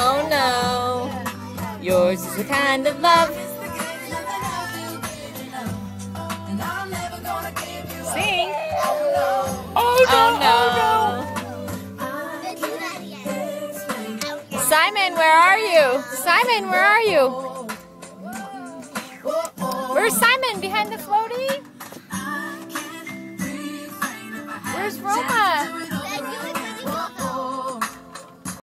Oh no. Yours is the kind of love. Sing. Oh no! Oh no. Simon, where are you? Simon, where are you? Where's Simon? Behind the floaty? Where's Roma?